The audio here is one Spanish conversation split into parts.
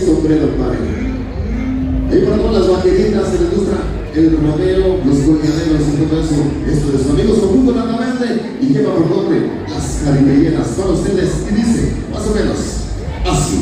que sombrero padre. Ahí todas las vaqueritas se les gusta el rodeo, los colgaderos y todo eso. Esto de sus amigos conjunto naturalmente y lleva por nombre las caribeñas para ustedes y dice más o menos así.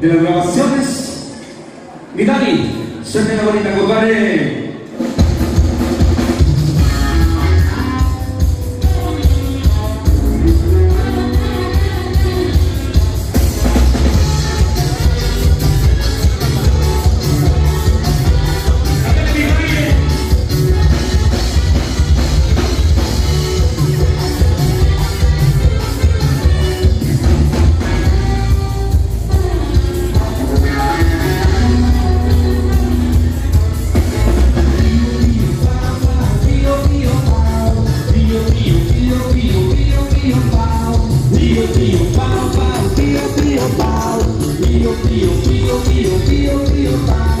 De las grabaciones. Mi Dani, suerte la bonita, compadre. pio, pio, pau, pau, pio, pio, pau, pio, pio, pio, pio, pio, pio, pau.